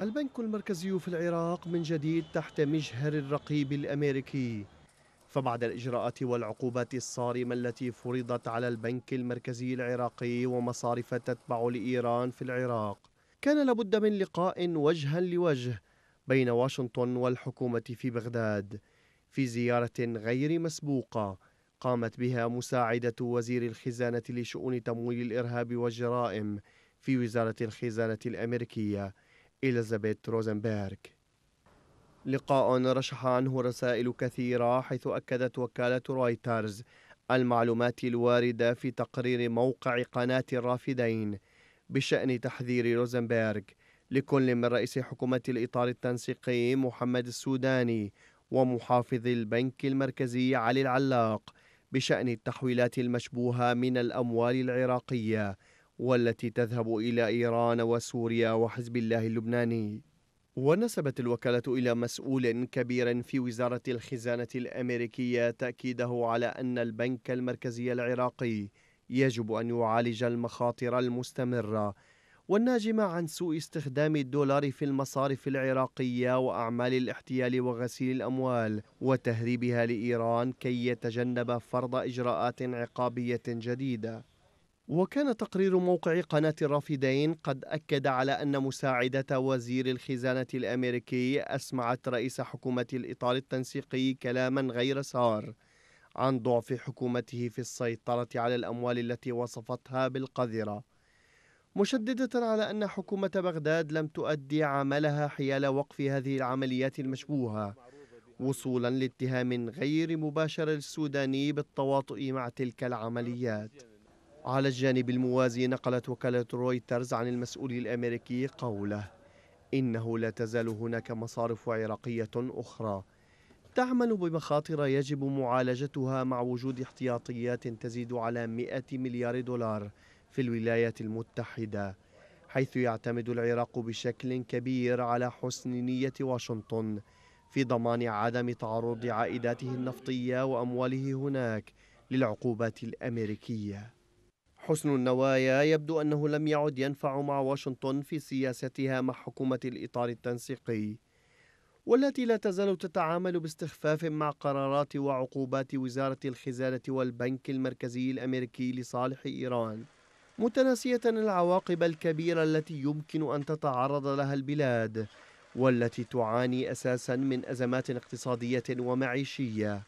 البنك المركزي في العراق من جديد تحت مجهر الرقيب الأمريكي. فبعد الإجراءات والعقوبات الصارمة التي فرضت على البنك المركزي العراقي ومصارف تتبع لإيران في العراق كان لابد من لقاء وجها لوجه بين واشنطن والحكومة في بغداد في زيارة غير مسبوقة قامت بها مساعدة وزير الخزانة لشؤون تمويل الإرهاب والجرائم في وزارة الخزانة الأمريكية. إليزابيث روزنبرغ. لقاء رشح عنه رسائل كثيرة حيث أكدت وكالة رويترز المعلومات الواردة في تقرير موقع قناة الرافدين بشأن تحذير روزنبرغ لكل من رئيس حكومة الإطار التنسيقي محمد السوداني ومحافظ البنك المركزي علي العلاق بشأن التحويلات المشبوهة من الأموال العراقية والتي تذهب إلى إيران وسوريا وحزب الله اللبناني. ونسبت الوكالة إلى مسؤول كبير في وزارة الخزانة الأمريكية تأكيده على أن البنك المركزي العراقي يجب أن يعالج المخاطر المستمرة والناجمة عن سوء استخدام الدولار في المصارف العراقية وأعمال الاحتيال وغسيل الأموال وتهريبها لإيران كي يتجنب فرض إجراءات عقابية جديدة. وكان تقرير موقع قناة الرافدين قد أكد على أن مساعدة وزير الخزانة الأمريكي أسمعت رئيس حكومة الإطار التنسيقي كلاما غير سار عن ضعف حكومته في السيطرة على الأموال التي وصفتها بالقذرة. مشددة على أن حكومة بغداد لم تؤدي عملها حيال وقف هذه العمليات المشبوهة وصولا لاتهام غير مباشر للسوداني بالتواطؤ مع تلك العمليات. على الجانب الموازي نقلت وكالة رويترز عن المسؤول الأمريكي قوله إنه لا تزال هناك مصارف عراقية أخرى تعمل بمخاطر يجب معالجتها مع وجود احتياطيات تزيد على 100 مليار دولار في الولايات المتحدة حيث يعتمد العراق بشكل كبير على حسن نية واشنطن في ضمان عدم تعرض عائداته النفطية وأمواله هناك للعقوبات الأمريكية. حسن النوايا يبدو أنه لم يعد ينفع مع واشنطن في سياستها مع حكومة الإطار التنسيقي والتي لا تزال تتعامل باستخفاف مع قرارات وعقوبات وزارة الخزانة والبنك المركزي الأمريكي لصالح إيران متناسية العواقب الكبيرة التي يمكن أن تتعرض لها البلاد والتي تعاني أساسا من أزمات اقتصادية ومعيشية.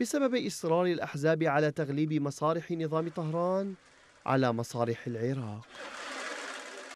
بسبب إصرار الأحزاب على تغليب مصالح نظام طهران على مصالح العراق.